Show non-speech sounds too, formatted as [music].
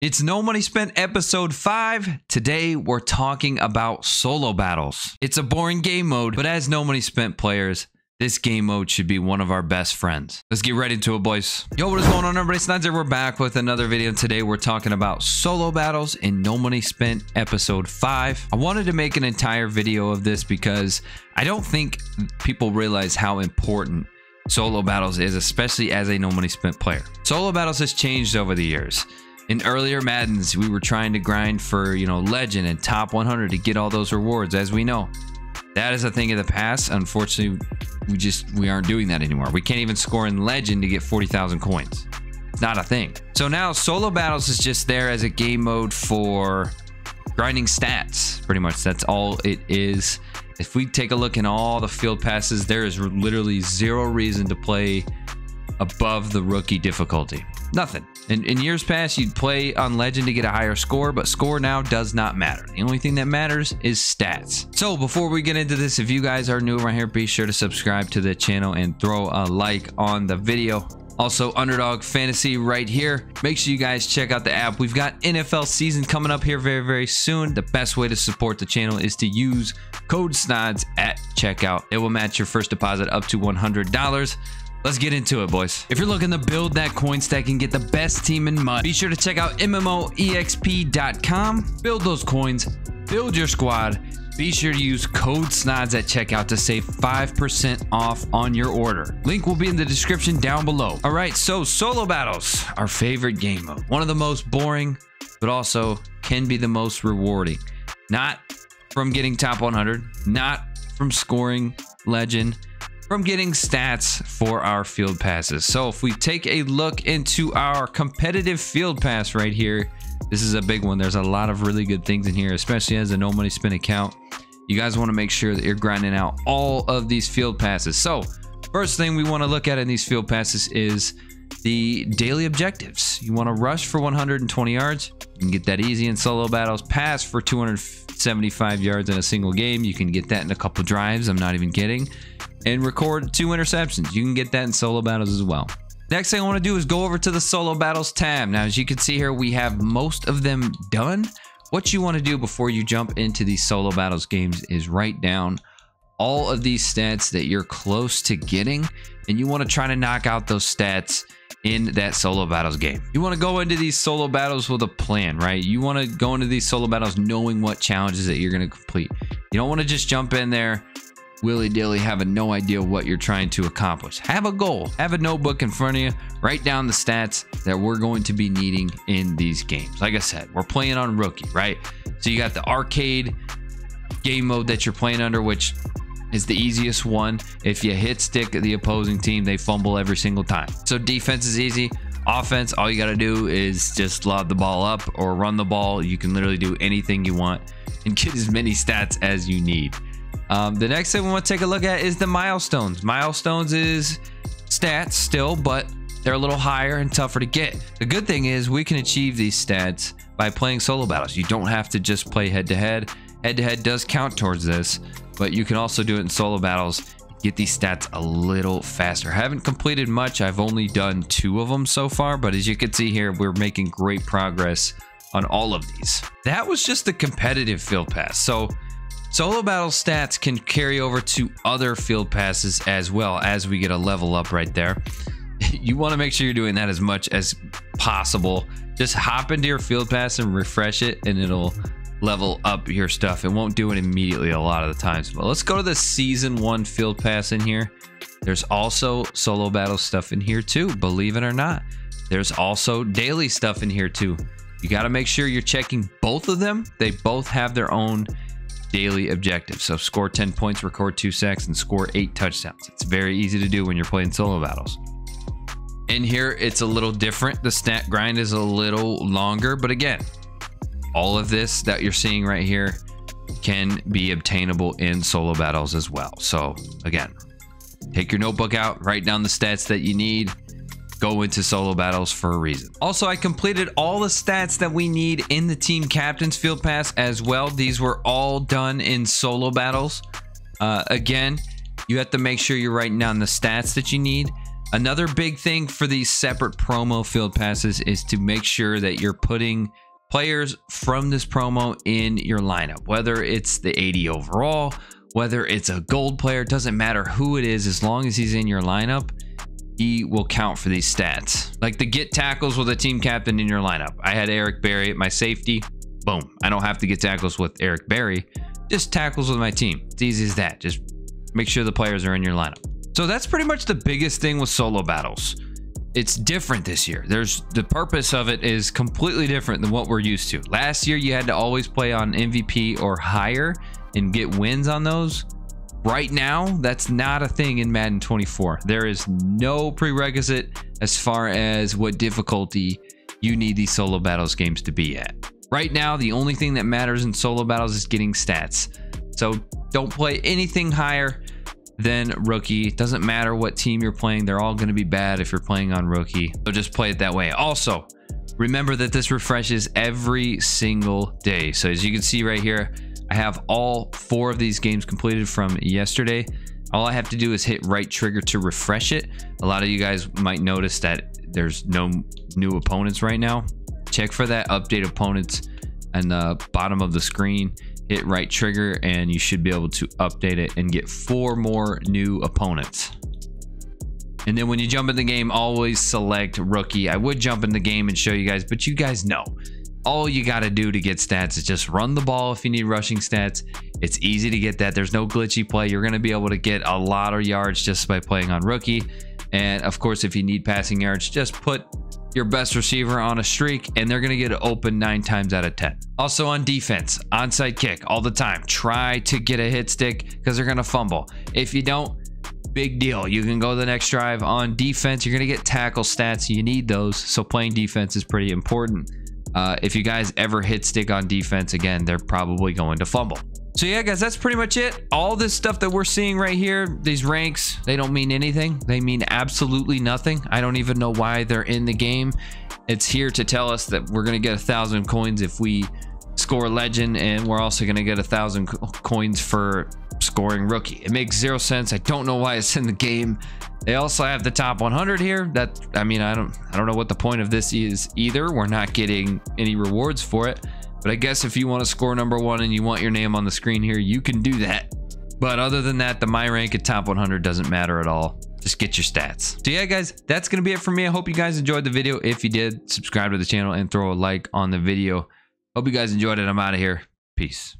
It's No Money Spent episode 5. Today we're talking about solo battles. It's a boring game mode, but as No Money Spent players, this game mode should be one of our best friends. Let's get right into it, boys. Yo, what is going on, everybody? Snizer, we're back with another video. Today we're talking about solo battles in No Money Spent episode 5. I wanted to make an entire video of this because I don't think people realize how important solo battles is, especially as a No Money Spent player. Solo battles has changed over the years in earlier Maddens, we were trying to grind for, you know, legend and top 100 to get all those rewards, as we know. That is a thing of the past. Unfortunately, we just we aren't doing that anymore. We can't even score in legend to get 40,000 coins. It's not a thing. So now solo battles is just there as a game mode for grinding stats. Pretty much that's all it is. If we take a look in all the field passes, there is literally zero reason to play above the rookie difficulty. Nothing. In, in years past, you'd play on Legend to get a higher score, but score now does not matter. The only thing that matters is stats. So before we get into this, if you guys are new around here, be sure to subscribe to the channel and throw a like on the video. Also, Underdog Fantasy right here. Make sure you guys check out the app. We've got NFL season coming up here very, very soon. The best way to support the channel is to use code SNODS at checkout. It will match your first deposit up to $100. Let's get into it, boys. If you're looking to build that coin stack and get the best team in MUT, be sure to check out MMOEXP.com. Build those coins, build your squad. Be sure to use code SNODS at checkout to save 5% off on your order. Link will be in the description down below. All right, so solo battles, our favorite game mode. One of the most boring, but also can be the most rewarding. Not from getting top 100, not from scoring legend, from getting stats for our field passes. So if we take a look into our competitive field pass right here, this is a big one. There's a lot of really good things in here, especially as a no money spin account. You guys want to make sure that you're grinding out all of these field passes. So first thing we want to look at in these field passes is the daily objectives. You want to rush for 120 yards. You can get that easy in solo battles. Pass for 275 yards in a single game. You can get that in a couple drives. I'm not even kidding and record two interceptions. You can get that in solo battles as well. Next thing I want to do is go over to the solo battles tab. Now, as you can see here, we have most of them done. What you want to do before you jump into these solo battles games is write down all of these stats that you're close to getting, and you want to try to knock out those stats in that solo battles game. You want to go into these solo battles with a plan, right? You want to go into these solo battles knowing what challenges that you're going to complete. You don't want to just jump in there willy-dilly having no idea what you're trying to accomplish. Have a goal. Have a notebook in front of you. Write down the stats that we're going to be needing in these games. Like I said, we're playing on rookie, right? So you got the arcade game mode that you're playing under, which is the easiest one. If you hit stick the opposing team, they fumble every single time. So defense is easy. Offense, all you got to do is just lob the ball up or run the ball. You can literally do anything you want and get as many stats as you need. Um, the next thing we want to take a look at is the milestones. Milestones is stats still, but they're a little higher and tougher to get. The good thing is we can achieve these stats by playing solo battles. You don't have to just play head to head. Head to head does count towards this, but you can also do it in solo battles. Get these stats a little faster. I haven't completed much. I've only done two of them so far, but as you can see here, we're making great progress on all of these. That was just the competitive field pass. So Solo battle stats can carry over to other field passes as well as we get a level up right there. [laughs] You want to make sure you're doing that as much as possible. Just hop into your field pass and refresh it and it'll level up your stuff. It won't do it immediately a lot of the times. But let's go to the season one field pass in here. There's also solo battle stuff in here too, believe it or not. There's also daily stuff in here too. You got to make sure you're checking both of them. They both have their own daily objective. So score 10 points, record two sacks, and score eight touchdowns. It's very easy to do when you're playing solo battles. In here, it's a little different. The stat grind is a little longer, but again, all of this that you're seeing right here can be obtainable in solo battles as well. So again, take your notebook out, write down the stats that you need, go into solo battles for a reason. Also, I completed all the stats that we need in the team captain's field pass as well. These were all done in solo battles. Uh, again, you have to make sure you're writing down the stats that you need. Another big thing for these separate promo field passes is to make sure that you're putting players from this promo in your lineup, whether it's the 80 overall, whether it's a gold player, doesn't matter who it is, as long as he's in your lineup, he will count for these stats. Like the get tackles with a team captain in your lineup. I had Eric Berry at my safety. Boom. I don't have to get tackles with Eric Berry. Just tackles with my team. It's easy as that. Just make sure the players are in your lineup. So that's pretty much the biggest thing with solo battles. It's different this year. There's the purpose of it is completely different than what we're used to. Last year you had to always play on MVP or higher and get wins on those. Right now, that's not a thing in Madden 24. There is no prerequisite as far as what difficulty you need these solo battles games to be at. Right now, the only thing that matters in solo battles is getting stats. So don't play anything higher than rookie. It doesn't matter what team you're playing. They're all going to be bad if you're playing on rookie. So just play it that way. Also, remember that this refreshes every single day. So as you can see right here, I have all four of these games completed from yesterday. All I have to do is hit right trigger to refresh it. A lot of you guys might notice that there's no new opponents right now. Check for that update opponents and the bottom of the screen. Hit right trigger and you should be able to update it and get four more new opponents. And then when you jump in the game, always select rookie. I would jump in the game and show you guys, but you guys know all you got to do to get stats is just run the ball if you need rushing stats. It's easy to get that. There's no glitchy play. You're going to be able to get a lot of yards just by playing on rookie. And of course, if you need passing yards, just put your best receiver on a streak and they're going to get open nine times out of 10. Also on defense, onside kick all the time. Try to get a hit stick because they're going to fumble. If you don't, big deal. You can go the next drive on defense. You're going to get tackle stats. You need those. So playing defense is pretty important. Uh, if you guys ever hit stick on defense again, they're probably going to fumble. So yeah, guys, that's pretty much it. All this stuff that we're seeing right here, these ranks, they don't mean anything. They mean absolutely nothing. I don't even know why they're in the game. It's here to tell us that we're going to get a thousand coins if we score legend, and we're also going to get a thousand coins for scoring rookie. It makes zero sense. I don't know why it's in the game. They also have the top 100 here. That I mean, I don't I don't know what the point of this is either. We're not getting any rewards for it. But I guess if you want to score number one and you want your name on the screen here, you can do that. But other than that, the my rank at top 100 doesn't matter at all. Just get your stats. So yeah, guys, that's going to be it for me. I hope you guys enjoyed the video. If you did, subscribe to the channel and throw a like on the video. Hope you guys enjoyed it. I'm out of here. Peace.